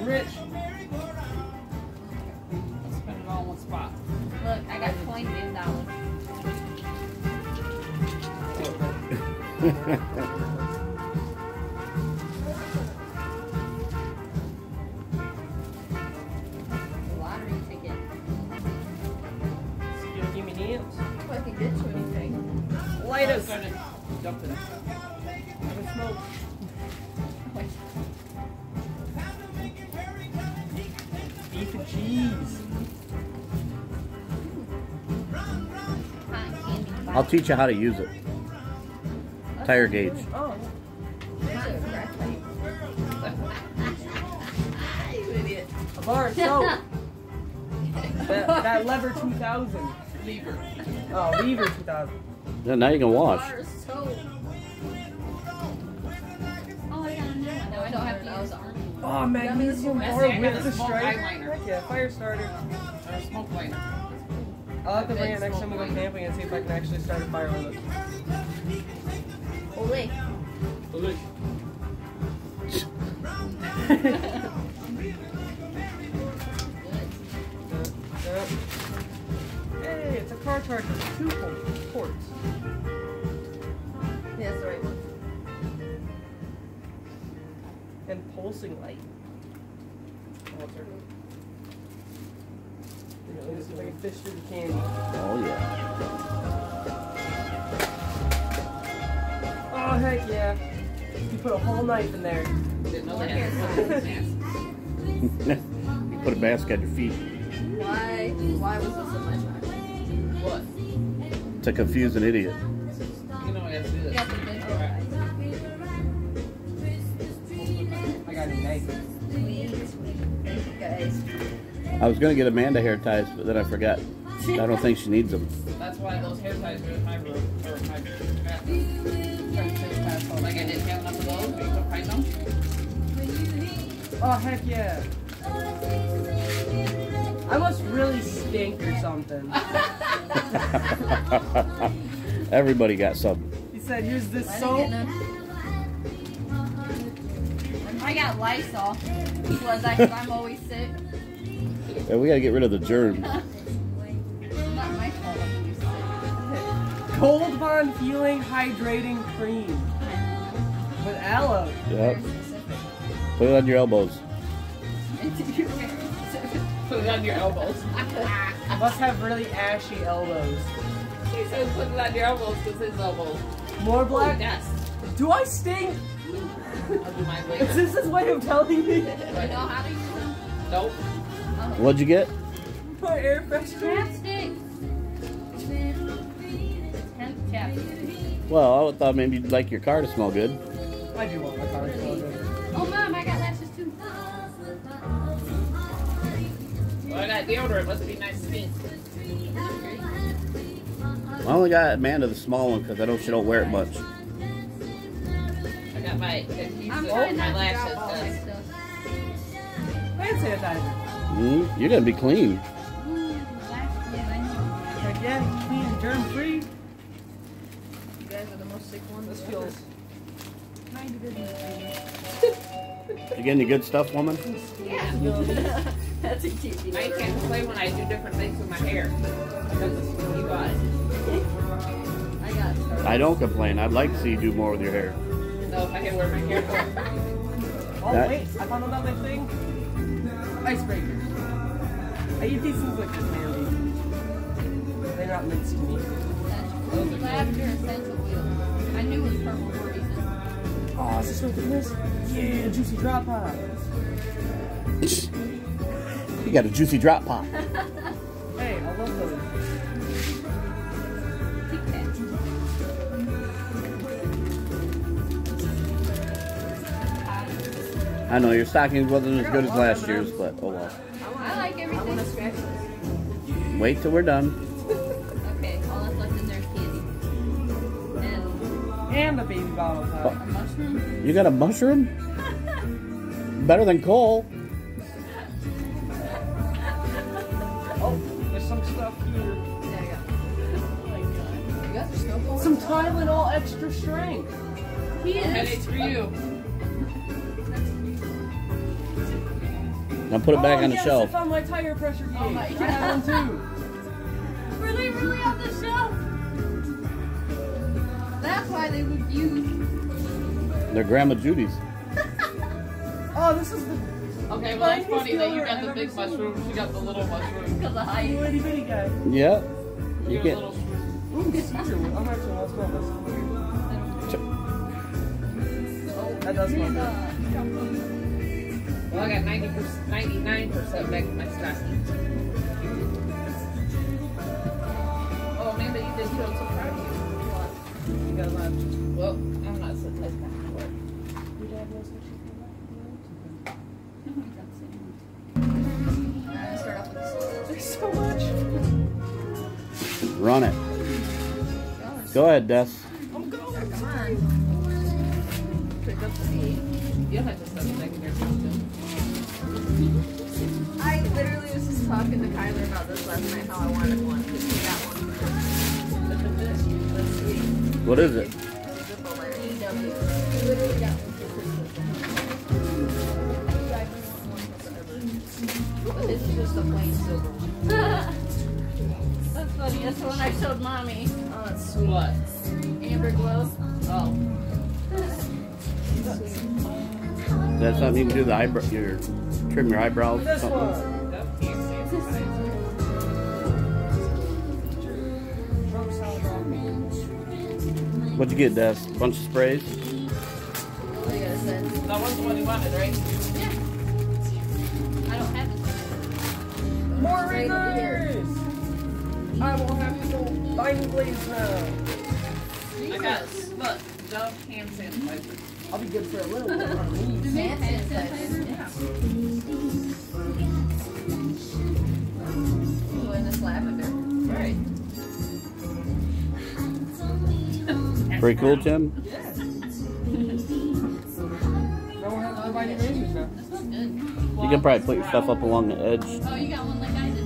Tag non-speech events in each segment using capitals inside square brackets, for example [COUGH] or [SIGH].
Rich. Let's spend it all in one spot. Look, I got twenty dollars. [LAUGHS] Lottery ticket. You gonna Beef cheese. I'll teach you how to use it. Tire gauge. Oh. [LAUGHS] you idiot. A bar of soap. [LAUGHS] that, that lever 2000. Lever. Oh, lever 2000. Yeah, now you can wash. Bar of soap. Oh, I got a new one. No, I don't have to use orange. Oh, magnesium bar it, I got with the small stripe. Eyeliner. Heck yeah, fire starter. Or a smoke lighter. I'll have to bring it next time we go camping and see if I can actually start a fire with it. Ole. [LAUGHS] Yep. Hey, it's a car charger. Two port- ports. Yeah, that's the right one. And pulsing light. Oh, it's right. You know, let me see if I can fish through the candy. Oh yeah. Oh, heck yeah. You put a whole knife in there. Didn't know they had [LAUGHS] you put a basket at your feet Why? Why was this in my time? What? to confuse an idiot. You know I have to do this. Yeah, they I got a knife. Sweet, sweet. Thank you guys. I was gonna get Amanda hair ties, but then I forgot. I don't think she needs them. That's why those hair ties are in my room, or my bathroom. Trying to save fast home. Like I didn't have enough of those, but you can find them. Oh, heck yeah. I must really stink or something. [LAUGHS] Everybody got some. He said, here's this I soap. didn't get none. I got Lysol. Was I? Cause I'm always sick. Yeah, we gotta get rid of the germs. [LAUGHS] Not my fault. I'm always sick. Gold Bond Healing Hydrating Cream. With aloe. Yep. Put it on your elbows. You're very specific. Put it on your elbows. [LAUGHS] Must have really ashy elbows. he says put it on your elbows because his elbows. More black? Yes. Do I stink? I'll do mine Is later. this his way of telling me? [LAUGHS] Do you know how to use them? Nope. What'd you get? My air freshener? Chapstick. Chapstick. Well, I thought maybe you'd like your car to smell good. I do want my car to smell good. Oh, mom, I got lashes too. Well, I got deodorant. Must be nice to me. I only got Amanda the small one because I know she don't wear it much. I got my adhesive I'm on trying my not to drop all my lashes. stuff. Hand sanitizer. Mm, you're gonna be clean. Ooh, lashes, yeah, I know. Heck yeah, clean, germ free. You guys are the most sick ones. This feels. Mind your business, You get good stuff, woman? Yeah. That's a cute I can't play when I do different things with my hair. You got it. I got. It. I don't complain. I'd like to see you do more with your hair. No, if I can wear my hair. Oh, That- wait, I found another thing. Icebreakers. I eat these things like candy. They're not mints to me. That's lavender essential oil. I knew it was purple for a reason. Oh, is this what it is? Yeah, juicy drop pop. You got a juicy drop pop. [LAUGHS] Hey, I love those. Tic I know your stockings wasn't as good as last year's, but oh well. I like everything. Wait till we're done. Okay, all that's left in there is candy. And And a baby bottle oh. a mushroom. You got a mushroom? Better than coal. [LAUGHS] Oh, there's some stuff here. There you go. Oh my god. You got the snowball? Some Tylenol extra strength. He Headaches is. for you. Now put it back oh, on the yes, shelf. I found my tire pressure gauge. Oh my I have one too. Were they really on the shelf? That's why they would use. They're Grandma Judy's. [LAUGHS] Oh, this is the Okay, well that's funny that you deodorant got I've the big mushroom. She got the little mushroom. Because of height. little itty bitty guy. Yeah. You You got get little. Ooh, Caesar. I'm actually not smelling this. That does smell good. Well, I got 90 percent, 99 percent back in my stocking. Oh, Amanda, you did good. I'm so proud of you. You got a lot. Well, I'm not so that's not gonna work. Alright, start off with this. There's so much. Run it. Go ahead, Des. Oh, I'm going. Come on. Pick up speed. You'll have to set the talking to Kyler about this last night, how I wanted one, because he got one. Look at this. That's sweet. What is it? Zippo letter. EW. He literally got one for Christmas. But this is just a plain silver one. That's funny. That's the one I showed mommy. [LAUGHS] Oh, that's sweet. What? Amber glow. Oh, That's something you can do the eyebrow, your trim your eyebrows. This one. What'd you get, Des? A bunch of sprays? What do you guys say? That was the one you wanted, right? Yeah. I don't have it. More Right over here. razors. I will have to go binding blades now. I got look, Dove hand sanitizer. I'll be good for a little bit on these. Hand sanitizer. Yeah. Ooh, and this lavender. Right. Pretty cool, Tim? Yeah. No one has to go binding razors now. That smells good. You can probably put your stuff up along the edge. Oh, you got one like I did.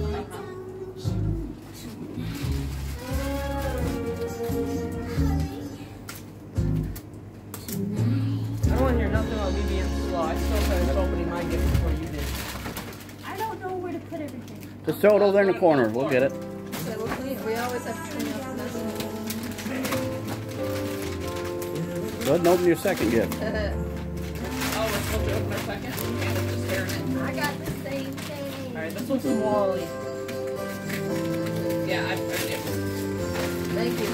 I don't want to hear nothing about me being slow. I still started opening my gift before you did. I don't know where to put everything. Just throw it over there in the corner. We'll get it. So we'll. We always have Go ahead and open your second gift. [LAUGHS] Oh, we're supposed to open our second? And it's just staring at I got the same thing. Alright, this one's from Wally. Yeah, I found it. Thank you.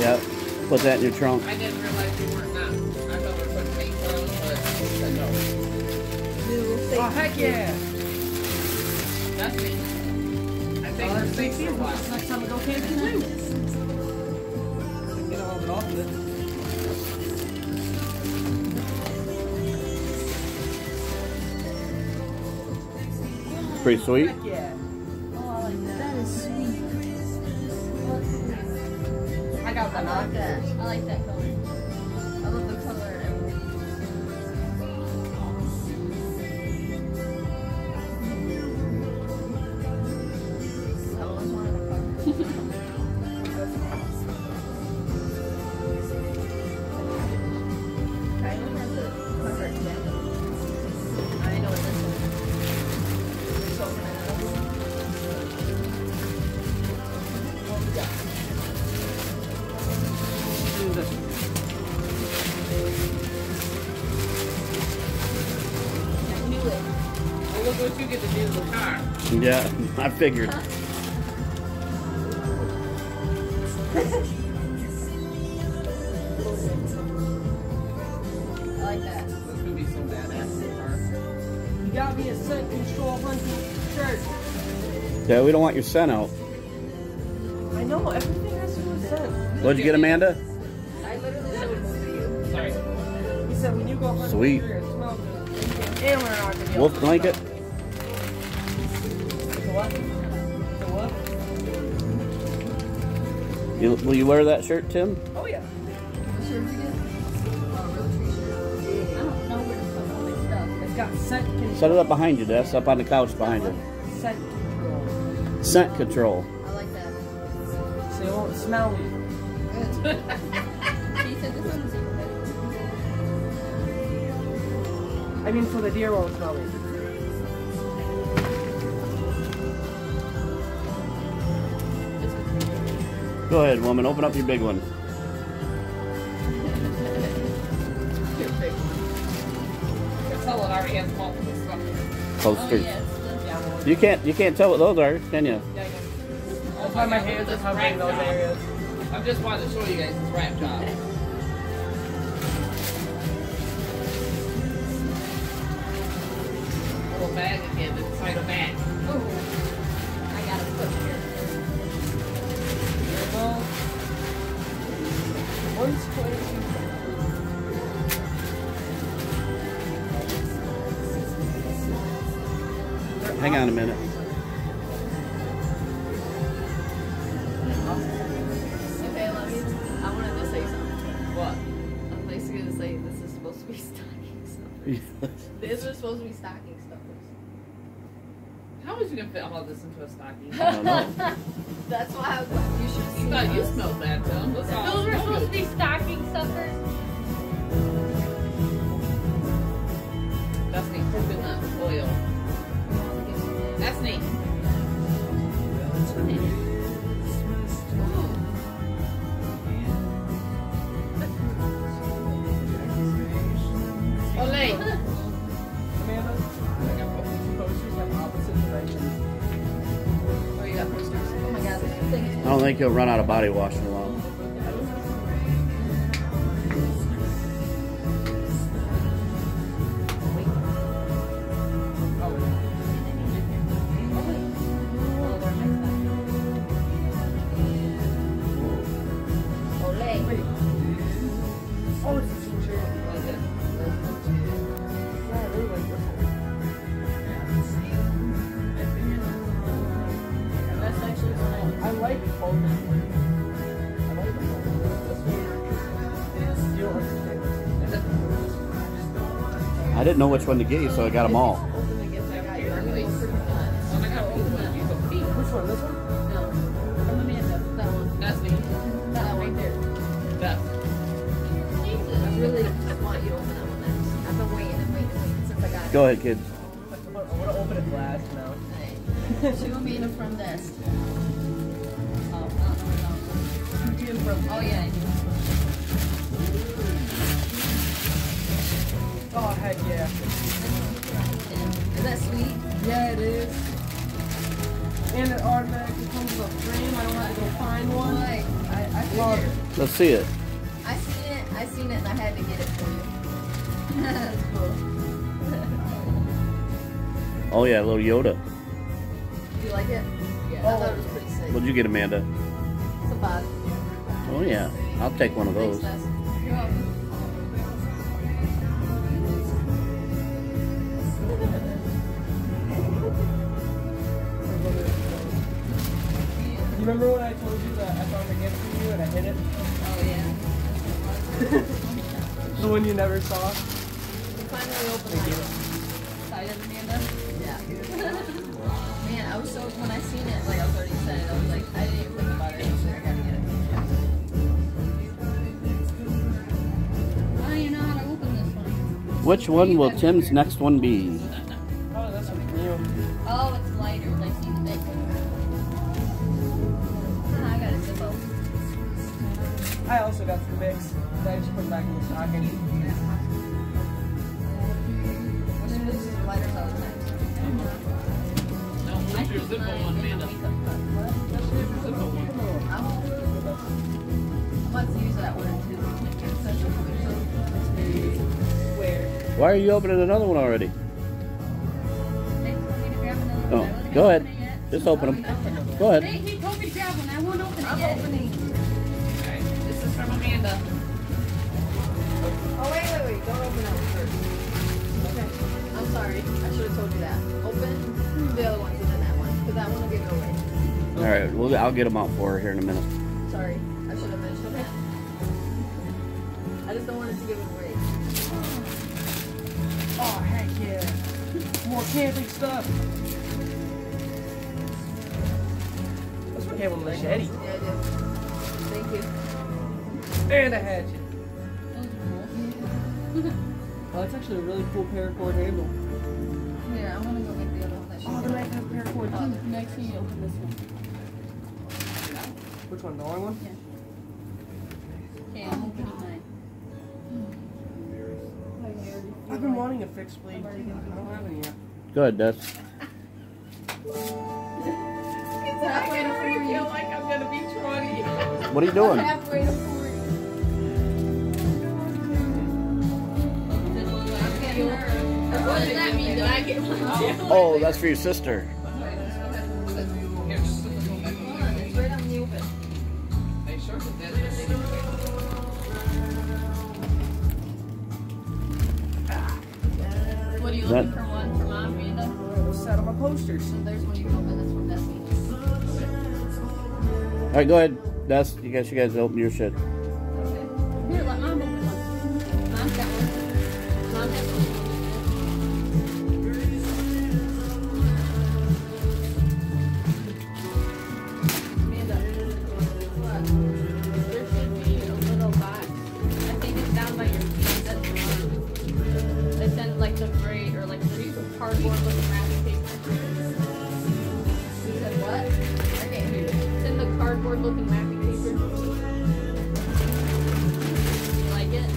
Yeah. Put that in your trunk. I didn't realize you weren't not. I thought we were putting paint on, but I said no. Oh, heck yeah! That's me. I think Oh, we're safe for a while. Next time we go camping, too. Get all off of it. Pretty sweet. Heck yeah. Oh, I like that. That is sweet. I got I that like on. that. I like that color. Yeah, I figured. I like that. This would be so badass in the. You gotta be a scent control hunting shirt. Yeah, we don't want your scent out. I know, everything has to do with scent. What'd you get, Amanda? I literally showed both of you. Sorry. He said when you go hunting Sweet. deer, it You, will you wear that shirt, Tim? Oh yeah. What shirt you get? Oh, real tree shirt. I don't know where to put all this stuff. It's got scent control. Set it up behind you, Des. Up on the couch behind you. Scent control. Scent control. I like that. So you won't smell me. Good. she said this one's even better. I mean, so the deer won't smell me. Go ahead, woman. Open up your big one. Tell it already has multiple stuff. Oh, Posters. yeah, Yeah, You can't you can't tell what those are, can you? yeah, yeah. That's why my hands are covering those areas. I'm just wanting to show you guys this wrap job. Hang on a minute. Okay, let me. I wanted to say something. What? I'm basically gonna say this is supposed to be stocking stuffers. [LAUGHS] These are supposed to be stocking stuffers. How was you gonna fit all this into a stocking? I don't know. [LAUGHS] That's why I was like, you should have You thought you smelled bad, Tom. That's all. Those were supposed to be stocking stuffers. That's neat. Coconut oil. That's neat. You'll run out of body wash in a while. I didn't know which one to get you, so I got them all. This. From. Go ahead, kids. I'm gonna open it last [LAUGHS] now. She gonna be in the front desk. Oh, no, no, no. Oh yeah. Oh heck yeah. Is that sweet? Yeah, it is. And it automatically comes with a frame. I don't have to go find one. Like, I, I Love figured. it. Let's see it. I seen it. I seen it, and I had to get it for you. That's [LAUGHS] cool. [LAUGHS] Oh yeah, little Yoda. Do you like it? Yeah. I thought it was pretty sick. What'd you get, Amanda? It's a five. Oh yeah, I'll take one of Thanks, those. Remember when I told you that I found a gift for you and I hid it? Oh yeah. [LAUGHS] The one you never saw? We finally opened Thank you. Excited, Amanda? Yeah. [LAUGHS] Man, I was so when I seen it, like I was already excited. I was like, I didn't even think about it. I was I gotta get it. Oh, you know how to open this one. Which one will Tim's next one be? Where's your zippo one? I'm I'm about to use that one too. It's such a good Where? Why are you opening another one already? They told me to grab another oh, one. Oh, go ahead. open it yet. Just open them. Go ahead. Sorry. I should have told you that. Open the other ones and then that one, because that one will give it away. All right, well, I'll get them out for her here in a minute. Sorry, I should have mentioned that. I just don't want it to give it away. Oh, heck yeah. More camping stuff. That's what came with a machete. Yeah, I do. Thank you. And a hatchet. Those are cool. Oh, it's actually a really cool paracord handle. Yeah, I'm gonna go get the other one that Oh, the knife has paracord Oh, next to you, open this one. Which one? The long one? Okay, I'm opening mine. I've been wanting a fixed blade. I don't have any yet. Good, that's Halfway to I feel like I'm gonna be 20. what are you doing? Get one too? Oh, that's for your sister. Here, just put this one back. Hold on, it's right on the open. Make sure that that's What are you That- looking for one for mom, Amanda? Set on my posters. So there's one you can open, that's from Destiny. All right, go ahead. That's you guys. You guys open your shit. In the cardboard looking wrapping paper. You like it?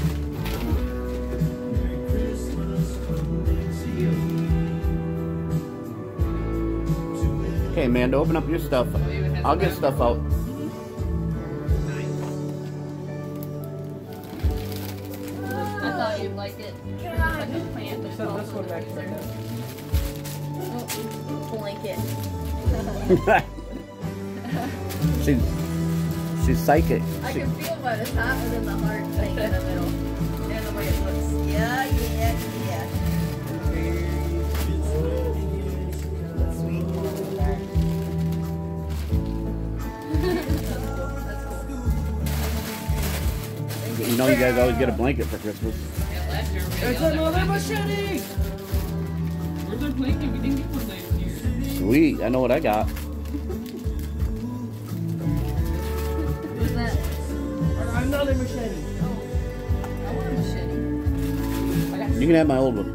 Okay, Amanda, open up your stuff. Oh, I'll get stuff out. I thought you'd like it. It's like a plant. that Set falls this one on back the there. freezer. Blanket. [LAUGHS] [LAUGHS] she's she's psychic. I She- can feel but it's hotter than the heart thing in the middle. And the way it looks. Yeah, yeah, yeah. Sweet. That's cool. you know, you guys always get a blanket for Christmas. Yeah, last year we It's had another machete! Where's our blanket? We didn't get one last year. Sweet, I know what I got. You can have my old one.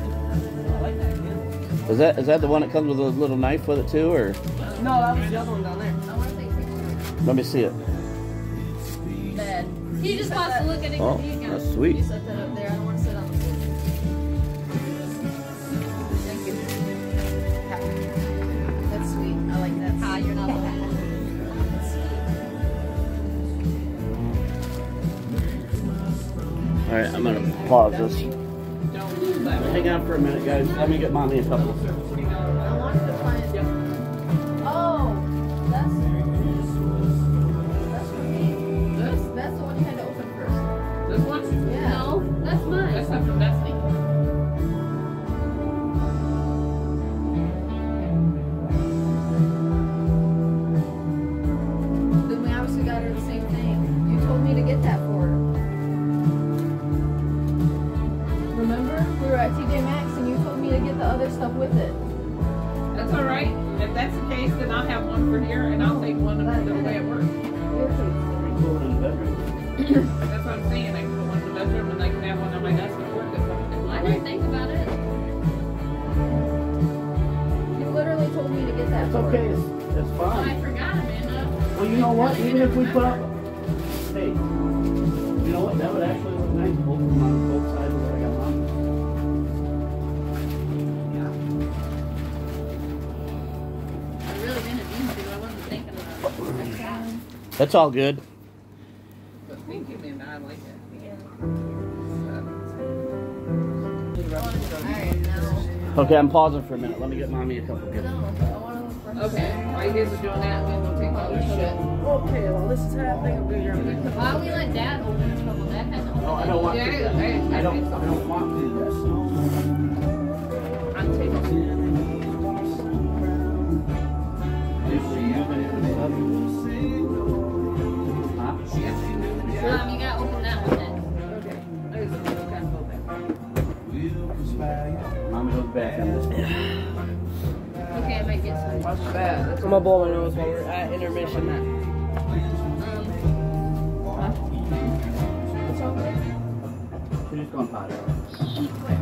I like that handle. Is that is that the one that comes with a little knife with it too, or No, that was the other one down there. I want to take let me see it? Bed. He just wants to look at it. Oh, He can- that's You sweet. set that up there. I don't want to sit on the. Thank you. That's sweet. I like that. Ah, you're not the. All right, I'm gonna pause this. Hang on for a minute, guys. Let me get mommy a couple. You know what? Even if we put up, hey, you know what? That would actually look nice. Both of them on both sides of what I got mom. I really didn't mean to. I wasn't thinking about it. That's all good. But thank you, I like it. Alright. Okay, I'm pausing for a minute. Let me get mommy a couple gifts. Okay, while you guys are doing that, then we'll take all your shit. Okay, well, this is happening. I'm gonna grab it. Why don't we let Dad open a couple? Dad hasn't opened No, I don't want to. I- I- I don't. I don't want to do I'm blow my nose while we're at intermission. That. Um, What's wrong with it? She just gone potty.